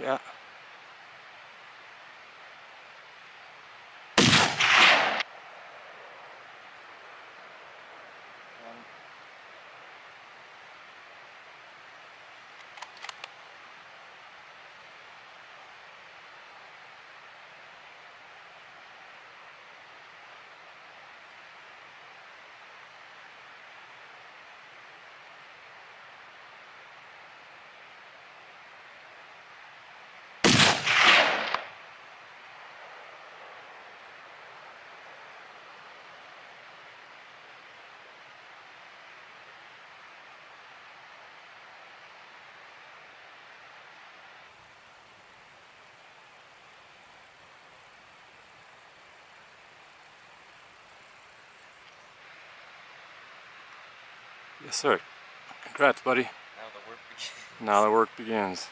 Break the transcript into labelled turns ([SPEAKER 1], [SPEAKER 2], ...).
[SPEAKER 1] Yeah. Yes, sir. Congrats, buddy.
[SPEAKER 2] Now the work begins.
[SPEAKER 1] Now the work begins.